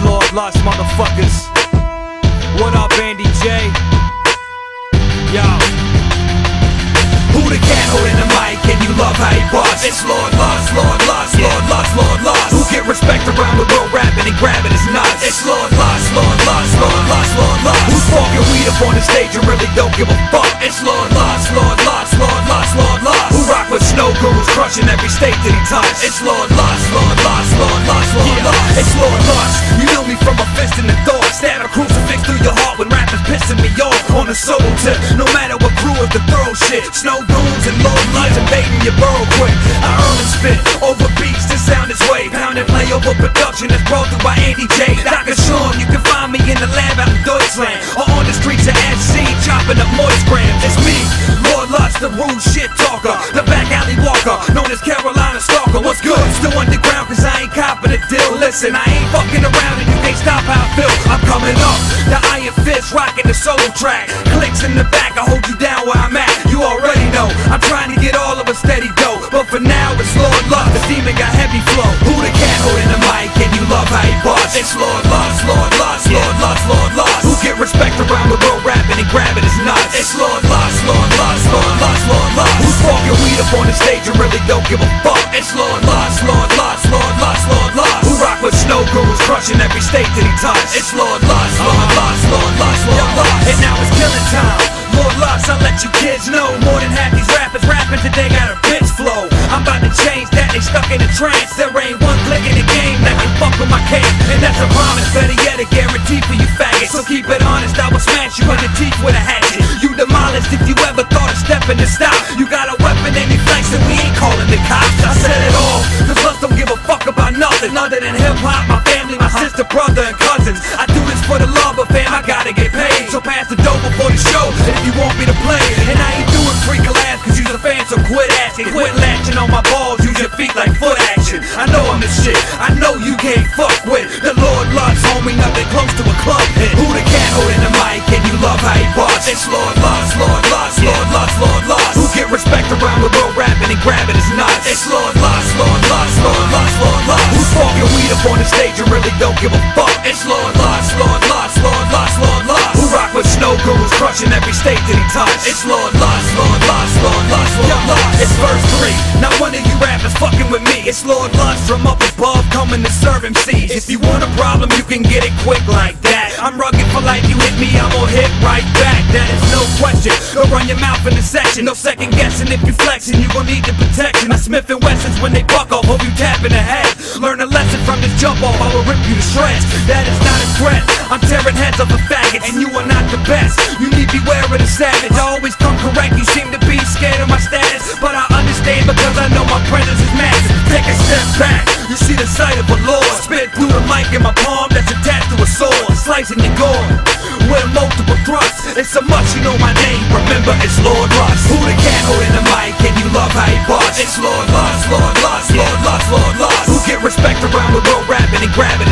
Lord Lhus, motherfuckers. What up, Andy J? Yo. Who the cat holding the mic and you love how he bust? It's Lord Lhus, Lord Lhus, Lord Lhus, Lord Lhus. Who get respect around the world rapping and grabbing his nuts? It's Lord Lhus, Lord Lhus, Lord Lhus, Lord Lhus. Who's smoking weed up on the stage and really don't give a fuck? It's Lord Lhus, Lord Lhus, Lord Lhus, Lord Lhus. Who rock with Snowgoons crushing every state that he touch? It's Lord Lhus, Lord Lhus, Lord Lhus, Lord Lhus. It's Lord Lhus. Shit. Snowgoons and Lord Lhus invading your burrow quick. I earn and spit over beats to sound its way. Pound and play over production that's brought through by Andy J. fist rocking the solo track. Clicks in the back, I hold you down where I'm at. You already know, I'm trying to get all of a steady dough. But for now, it's Lord Lhus, the demon got heavy flow. Who the cat holding the mic and you love how he bust? It's Lord Lhus, Lord Lhus, Lord Lhus, Lord Lhus. Who get respect around the world rapping and grabbing his nuts? It's Lord Lhus, Lord Lhus, Lord Lhus, Lord Lhus. Who's smoking weed up on the stage and really don't give a fuck? It's Lord Lhus, Lord Lhus, Lord Lhus, Lord Lhus. Who rock with Snowgoons crushing every state that he touch? It's Lord now time. Lord Lhus, I let you kids know more than half these rappers rapping today got a bitch flow. I'm about to change that, they stuck in a trance. There ain't one click in the game that can fuck with my case. And that's a promise, better yet, a guarantee for you faggots. So keep it honest, I will smash you in the teeth with a hatchet. You demolished if you ever thought of stepping to stop. You got a weapon and you and we ain't calling the cops. I said it all, cause Lhus don't give a fuck about nothing other than hip hop, my family, my sister, brother, and cousins. I do this for the love of fam, I gotta get before the show if you want me to play. And I ain't doing free collabs cause you's a fan, so quit asking. Quit latching on my balls, use your feet like foot action. I know I'm the shit, I know you can't fuck with the Lord Lhus, homie, nothing close to a club hit. Who the cat holding the mic and you love how he bust? It's Lord Lhus, Lord Lhus, Lord Lhus, Lord Lhus. Who get respect around the world rapping and grabbing his nuts? It's Lord Lhus, Lord Lhus, Lord Lhus, Lord Lhus. Who's smoking weed up on the stage and really don't give a fuck? It's Lord Lhus, Lord Lhus, crushing every state that he touch? It's Lord Lhus, Lord Lhus, Lord Lhus, Lord Lhus. It's verse three. Not one of you rappers fucking with me. It's Lord Lhus from up above coming to serve him MCs. If you want a problem, you can get it quick like that. I'm rugged for life. You hit me, I'm gonna hit right back. That is no question. Don't run your mouth in the section. No second guessing. If you flexing, you gon' need the protection. I Smith and Wessons when they buck off, hope you tap in the head. Learn a lesson from this jump off. I will rip you to shreds. That is not a threat. I'm tearing heads off of faggots, and you are not the best. You need beware of the savage. I always come correct. You seem to be scared of my status, but I understand because I know my presence is massive. Take a step back. You see the sight of a lord. Spit through the mic in my palm that's attached to a sword, slicing your gourd with multiple thrusts. It's a must, you know my name. Remember, it's Lord Lhus. Who the cat holding the mic and you love how he bust? It's Lord Lhus, Lord Lhus, Lord Lhus, Lord Lhus. Who get respect around the world rapping and grabbing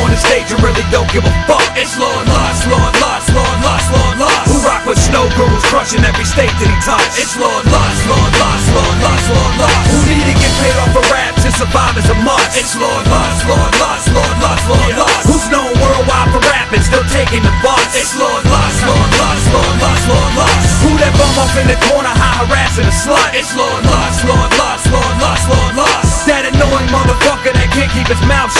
on the stage and really don't give a fuck? It's Lord Lhus, Lord Lhus, Lord Lhus, Lord Lhus. Who rock with snow gurus crushing every state that he touch? It's Lord Lhus, Lord Lhus, Lord Lhus, Lord Lhus. Who need to get paid off for rap to survive is a must? It's Lord Lhus, Lord Lhus, Lord Lhus, Lord Lhus. Who's known worldwide for rapping, still taking the bus? It's Lord Lhus, Lord Lhus, Lord Lhus, Lord Lhus. Who that bum off in the corner, high harassing a slut? It's Lord Lhus, Lord Lhus, Lord Lhus, Lord Lhus. That annoying motherfucker that can't keep his mouth